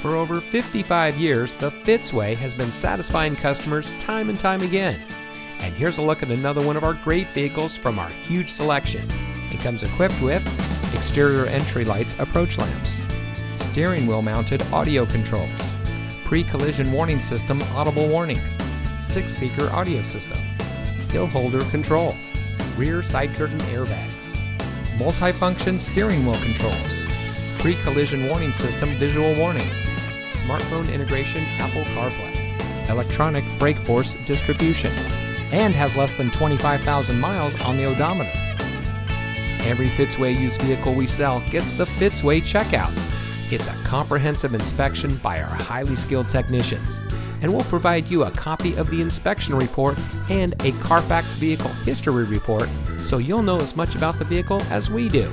For over 55 years, the Fitzway has been satisfying customers time and time again. And here's a look at another one of our great vehicles from our huge selection. It comes equipped with exterior entry lights approach lamps, steering wheel mounted audio controls, pre collision warning system audible warning, six speaker audio system, hill holder control, rear side curtain airbags, multifunction steering wheel controls, pre collision warning system visual warning, smartphone integration Apple CarPlay, electronic brake force distribution, and has less than 25,000 miles on the odometer. Every Fitzway used vehicle we sell gets the Fitzway checkout. It's a comprehensive inspection by our highly skilled technicians, and we'll provide you a copy of the inspection report and a Carfax vehicle history report so you'll know as much about the vehicle as we do.